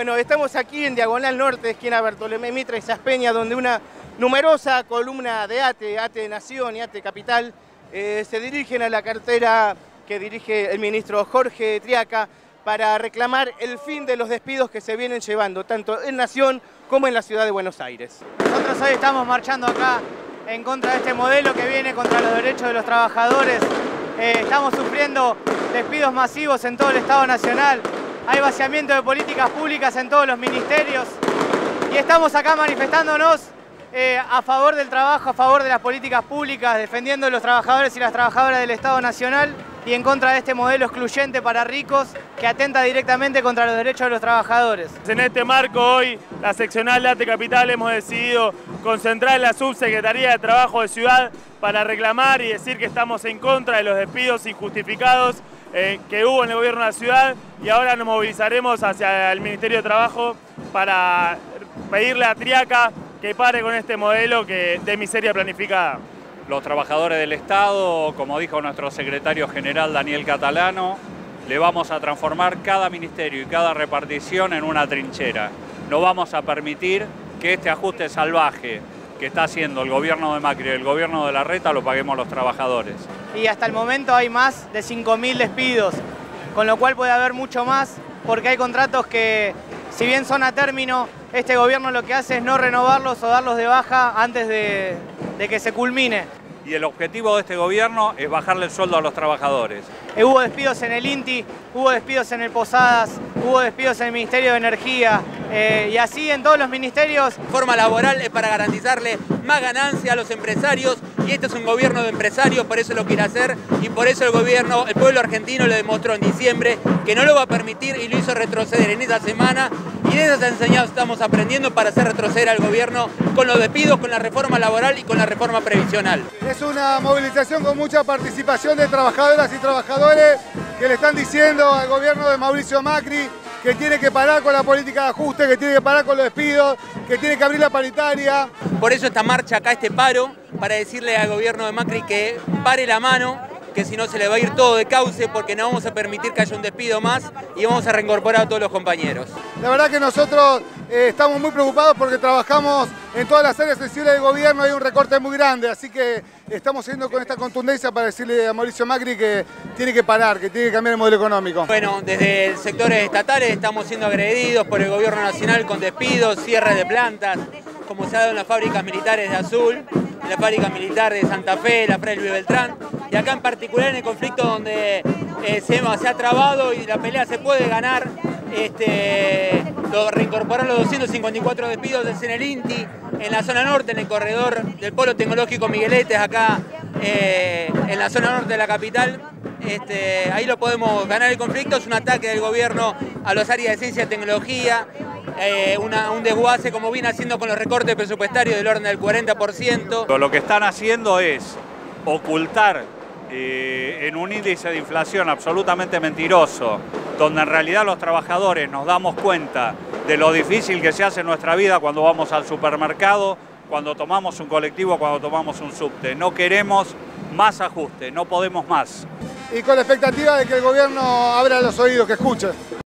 Bueno, estamos aquí en Diagonal Norte, esquina Bartolomé Mitra y Saspeña, donde una numerosa columna de ATE, ATE Nación y ATE Capital, eh, se dirigen a la cartera que dirige el ministro Jorge Triaca para reclamar el fin de los despidos que se vienen llevando, tanto en Nación como en la ciudad de Buenos Aires. Nosotros hoy estamos marchando acá en contra de este modelo que viene contra los derechos de los trabajadores. Eh, estamos sufriendo despidos masivos en todo el Estado Nacional hay vaciamiento de políticas públicas en todos los ministerios y estamos acá manifestándonos eh, a favor del trabajo, a favor de las políticas públicas, defendiendo a los trabajadores y las trabajadoras del Estado Nacional y en contra de este modelo excluyente para ricos que atenta directamente contra los derechos de los trabajadores. En este marco hoy, la seccional de Arte Capital hemos decidido concentrar en la Subsecretaría de Trabajo de Ciudad para reclamar y decir que estamos en contra de los despidos injustificados eh, que hubo en el gobierno de la ciudad y ahora nos movilizaremos hacia el Ministerio de Trabajo para pedirle a Triaca que pare con este modelo que, de miseria planificada. Los trabajadores del Estado, como dijo nuestro secretario general Daniel Catalano, le vamos a transformar cada ministerio y cada repartición en una trinchera. No vamos a permitir que este ajuste salvaje que está haciendo el gobierno de Macri y el gobierno de la Reta lo paguemos los trabajadores. Y hasta el momento hay más de 5.000 despidos, con lo cual puede haber mucho más, porque hay contratos que, si bien son a término, este gobierno lo que hace es no renovarlos o darlos de baja antes de, de que se culmine. Y el objetivo de este gobierno es bajarle el sueldo a los trabajadores. Eh, hubo despidos en el INTI, hubo despidos en el Posadas, hubo despidos en el Ministerio de Energía eh, y así en todos los ministerios. Forma laboral es para garantizarle más ganancia a los empresarios y este es un gobierno de empresarios, por eso lo quiere hacer y por eso el gobierno, el pueblo argentino lo demostró en diciembre que no lo va a permitir y lo hizo retroceder en esa semana y de esas enseñanzas estamos aprendiendo para hacer retroceder al gobierno con los despidos, con la reforma laboral y con la reforma previsional. Es una movilización con mucha participación de trabajadoras y trabajadores que le están diciendo al gobierno de Mauricio Macri que tiene que parar con la política de ajuste, que tiene que parar con los despidos, que tiene que abrir la paritaria. Por eso esta marcha acá, este paro, para decirle al gobierno de Macri que pare la mano que si no se le va a ir todo de cauce porque no vamos a permitir que haya un despido más y vamos a reincorporar a todos los compañeros. La verdad que nosotros eh, estamos muy preocupados porque trabajamos en todas las áreas sensibles del gobierno, hay un recorte muy grande, así que estamos yendo con esta contundencia para decirle a Mauricio Macri que tiene que parar, que tiene que cambiar el modelo económico. Bueno, desde sectores estatales estamos siendo agredidos por el gobierno nacional con despidos, cierre de plantas, como se ha dado en las fábricas militares de Azul, en la fábrica militar de Santa Fe, la Fray Luis Beltrán, y acá en particular en el conflicto donde eh, se, ha trabado y la pelea se puede ganar, este, reincorporar los 254 despidos en el INTI, en la zona norte, en el corredor del Polo Tecnológico Migueletes, acá eh, en la zona norte de la capital. Este, ahí lo podemos ganar el conflicto, es un ataque del gobierno a las áreas de ciencia y tecnología, eh, un desguace como viene haciendo con los recortes presupuestarios del orden del 40%. Lo que están haciendo es ocultar eh, en un índice de inflación absolutamente mentiroso, donde en realidad los trabajadores nos damos cuenta de lo difícil que se hace en nuestra vida cuando vamos al supermercado, cuando tomamos un colectivo, cuando tomamos un subte. No queremos más ajuste, no podemos más. Y con la expectativa de que el gobierno abra los oídos, que escuche.